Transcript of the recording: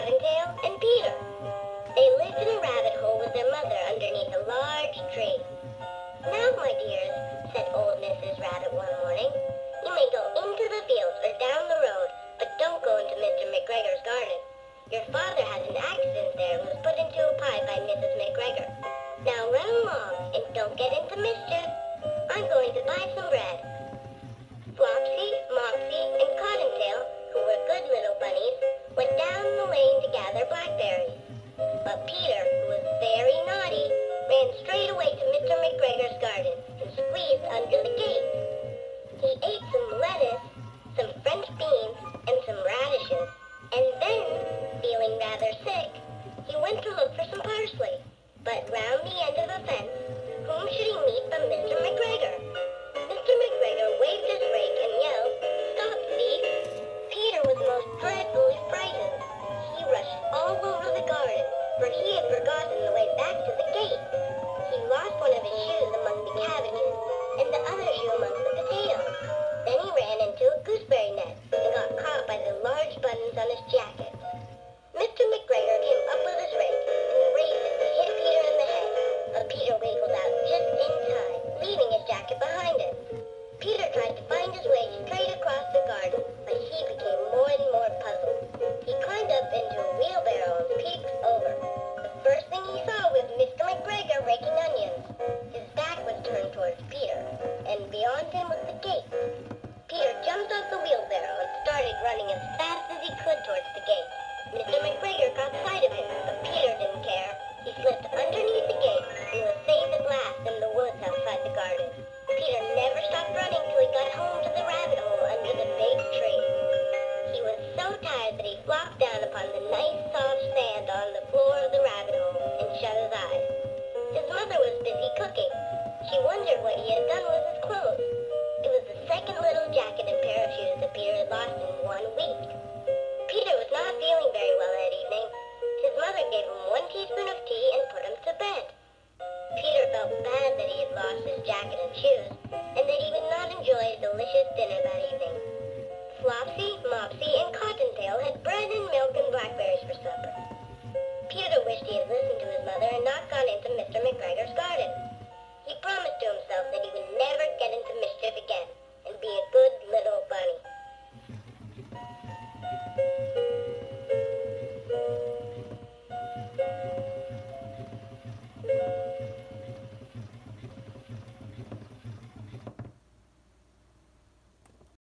Cottontail and Peter. They lived in a rabbit hole with their mother underneath a large tree. Now, my dears, said old Mrs. Rabbit one morning, you may go into the fields or down the road, but don't go into Mr. McGregor's garden. Your father had an accident there and was put into a pie by Mrs. McGregor. Now run along and don't get into mischief. I'm going to buy some bread. Flopsy gather blackberries. But Peter, who was very naughty, ran straight away to Mr. McGregor's garden and squeezed under the gate. He ate some lettuce, some French beans, and some radishes, and then, feeling rather sick, he went to look for some parsley. But round the end, towards the gate. Mr. McGregor caught sight of him, but Peter didn't care. He slipped underneath the gate and was safe at last in the woods outside the garden. Peter never stopped running till he got home to the rabbit hole under the big tree. He was so tired that he flopped down upon the nice soft sand on the floor of the rabbit hole and shut his eyes. His mother was busy cooking. She wondered what he had done with his clothes. It was the second little jacket and pair of shoes that Peter had lost in one week. bad that he had lost his jacket and shoes, and that he would not enjoy a delicious dinner that evening. Flopsy, Mopsy, and Cottontail had bread and milk and blackberries for supper. Peter wished he had listened to his mother and not gone into Mr. McGregor's garden. He promised to himself that he would never get in